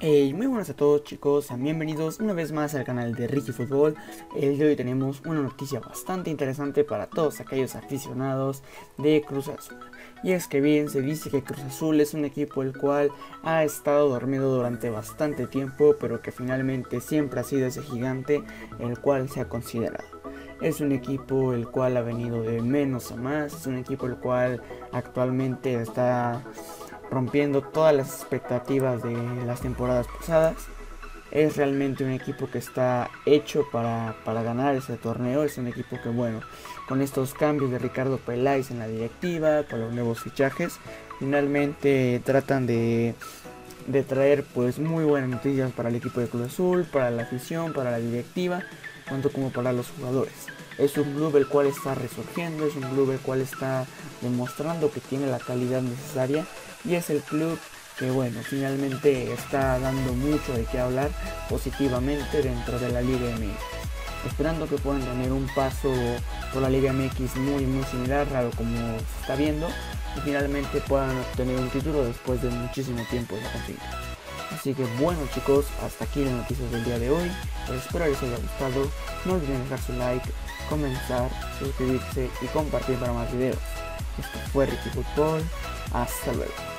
Hey, muy buenas a todos chicos, bienvenidos una vez más al canal de Ricky Fútbol. El de hoy tenemos una noticia bastante interesante para todos aquellos aficionados de Cruz Azul. Y es que bien se dice que Cruz Azul es un equipo el cual ha estado dormido durante bastante tiempo, pero que finalmente siempre ha sido ese gigante el cual se ha considerado. Es un equipo el cual ha venido de menos a más, es un equipo el cual actualmente está rompiendo todas las expectativas de las temporadas pasadas. Es realmente un equipo que está hecho para, ganar ese torneo. Es un equipo que, bueno, con estos cambios de Ricardo Peláez en la directiva, con los nuevos fichajes, finalmente tratan de, de traer pues muy buenas noticias para el equipo de Cruz Azul, para la afición, para la directiva, tanto como para los jugadores. Es un club el cual está resurgiendo, es un club el cual está demostrando que tiene la calidad necesaria y es el club que bueno, finalmente está dando mucho de qué hablar positivamente dentro de la Liga MX. Esperando que puedan tener un paso por la Liga MX muy muy similar a lo como se está viendo y finalmente puedan obtener un título después de muchísimo tiempo de conflicto. Así que bueno chicos, hasta aquí las noticias del día de hoy. espero les haya gustado. No olviden dejar su like, comenzar, suscribirse y compartir para más videos. Esto fue Ricky Football. Hasta luego.